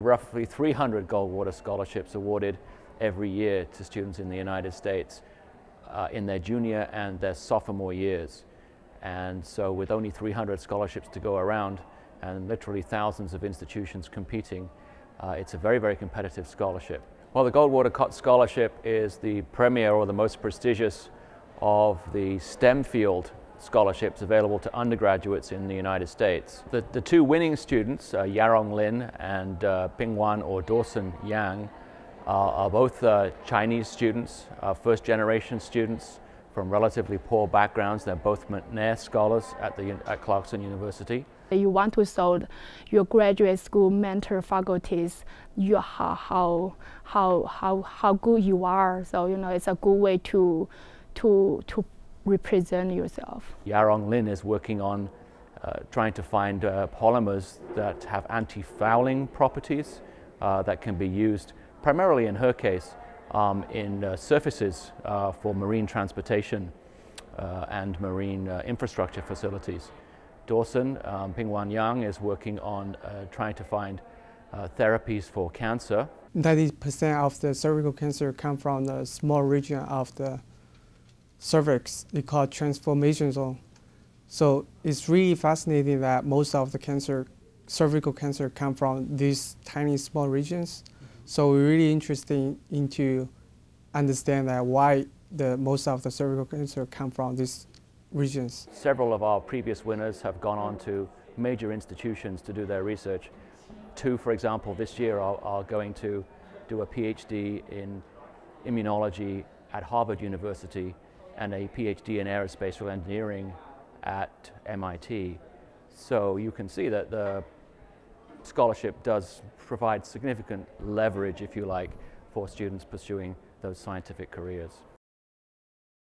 Roughly 300 Goldwater scholarships awarded every year to students in the United States uh, in their junior and their sophomore years. And so with only 300 scholarships to go around and literally thousands of institutions competing, uh, it's a very, very competitive scholarship. Well, the Goldwater Scholarship is the premier or the most prestigious of the STEM field scholarships available to undergraduates in the United States. The, the two winning students, uh, Yarong Lin and uh, Pinguang or Dawson Yang, uh, are both uh, Chinese students, uh, first generation students from relatively poor backgrounds. They're both McNair scholars at, the, at Clarkson University. You want to show your graduate school mentor faculties you, how, how, how, how good you are. So, you know, it's a good way to, to, to represent yourself. Yarong Lin is working on uh, trying to find uh, polymers that have anti-fouling properties uh, that can be used primarily in her case um, in uh, surfaces uh, for marine transportation uh, and marine infrastructure facilities. Dawson, um, Pinguang Yang is working on trying to find therapies for cancer. 90% of the cervical cancer come from the small region of the cervix, they call transformation zone. So it's really fascinating that most of the cancer, cervical cancer come from these tiny small regions. So we're really interested into understand that why the most of the cervical cancer come from these regions. Several of our previous winners have gone on to major institutions to do their research. Two, for example, this year are, are going to do a PhD in immunology at Harvard University and a PhD in aerospace engineering at MIT. So you can see that the scholarship does provide significant leverage, if you like, for students pursuing those scientific careers.